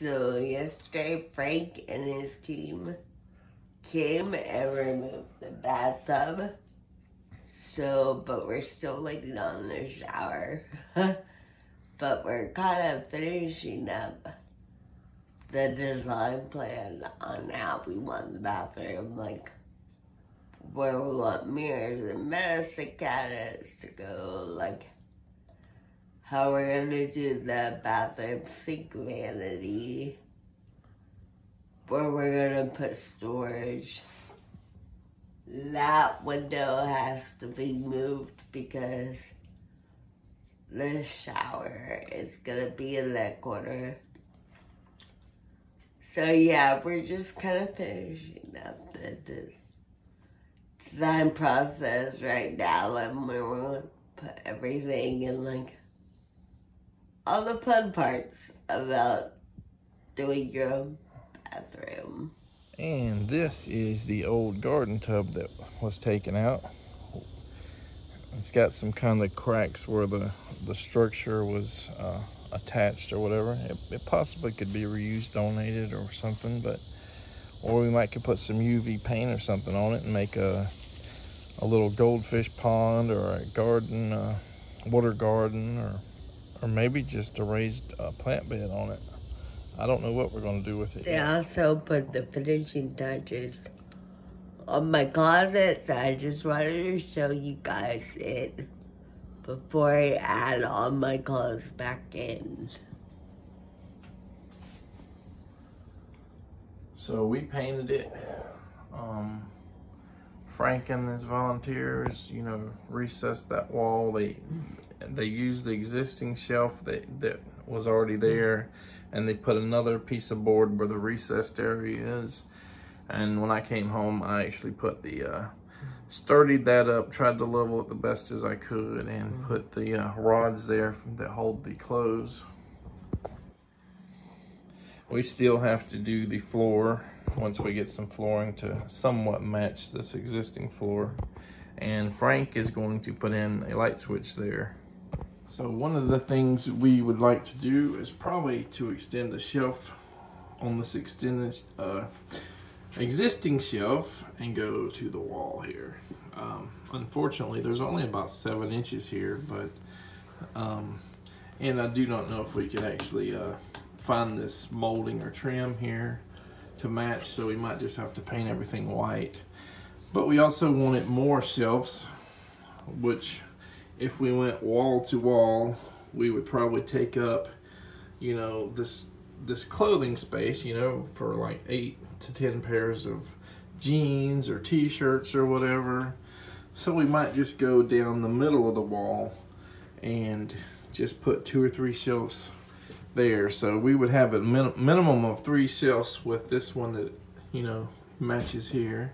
So yesterday, Frank and his team came and removed the bathtub. So, but we're still waiting on the shower. but we're kind of finishing up the design plan on how we want the bathroom, like where we want mirrors and medicine cabinets to go, like how we're gonna do the bathroom sink vanity, where we're gonna put storage. That window has to be moved because the shower is gonna be in that corner. So yeah, we're just kind of finishing up the, design process right now and we're gonna put everything in like all the fun parts about doing your own bathroom. And this is the old garden tub that was taken out. It's got some kind of cracks where the, the structure was uh, attached or whatever. It, it, possibly could be reused, donated or something, but or we might could put some UV paint or something on it and make a a little goldfish pond or a garden, uh, water garden, or or maybe just a raised uh, plant bed on it. I don't know what we're gonna do with it. They yet. also put the finishing touches on my closet, so I just wanted to show you guys it before I add all my clothes back in. So we painted it. Um, Frank and his volunteers, you know, recessed that wall. They they used the existing shelf that, that was already there and they put another piece of board where the recessed area is. And when I came home, I actually put the uh, sturdied that up, tried to level it the best as I could, and mm-hmm. put the uh, rods there that hold the clothes. We still have to do the floor once we get some flooring to somewhat match this existing floor. And Frank is going to put in a light switch there. So one of the things we would like to do is probably to extend the shelf on this extended uh, existing shelf and go to the wall here. Um, unfortunately, there's only about seven inches here, but um, and I do not know if we could actually uh, find this molding or trim here to match, so we might just have to paint everything white. But we also wanted more shelves, which if we went wall to wall, we would probably take up, you know, this this clothing space, you know, for like eight to 10 pairs of jeans or t-shirts or whatever. So we might just go down the middle of the wall and just put two or three shelves there. So we would have a min minimum of three shelves with this one that, you know, matches here.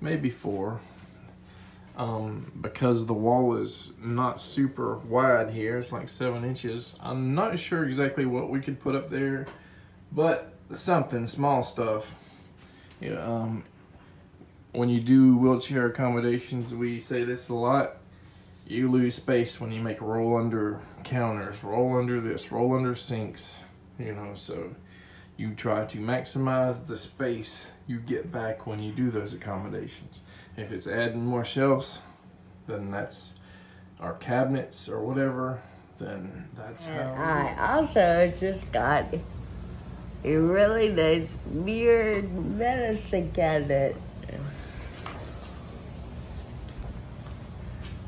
Maybe four. Um, because the wall is not super wide here. It's like seven inches. I'm not sure exactly what we could put up there, but something, small stuff. Yeah, um, when you do wheelchair accommodations, we say this a lot, you lose space when you make roll under counters, roll under this, roll under sinks, you know, so you try to maximize the space you get back when you do those accommodations. If it's adding more shelves, then that's our cabinets or whatever, then that's how. I also just got a really nice mirrored medicine cabinet.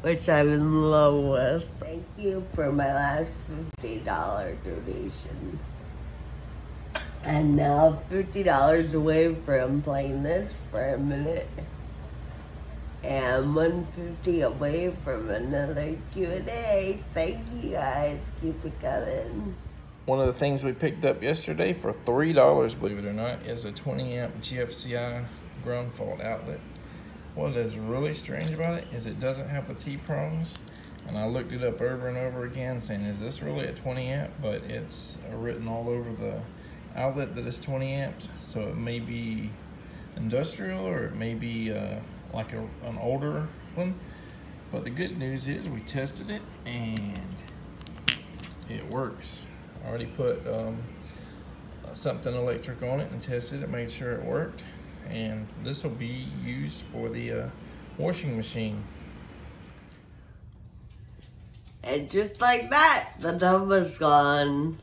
Which I'm in love with. Thank you for my last $50 donation. And now $50 away from playing this for a minute. And 150 away from another Q&A. Thank you guys. Keep it coming. One of the things we picked up yesterday for $3, believe it or not, is a 20 amp GFCI ground fault outlet. What is really strange about it is it doesn't have the T-prongs. And I looked it up over and over again saying, is this really a 20 amp? But it's written all over the outlet that is 20 amps. So it may be industrial or it may be uh, like a, an older one. But the good news is we tested it and it works. I already put um, something electric on it and tested it, made sure it worked. And this will be used for the uh, washing machine. And just like that, the tub was gone.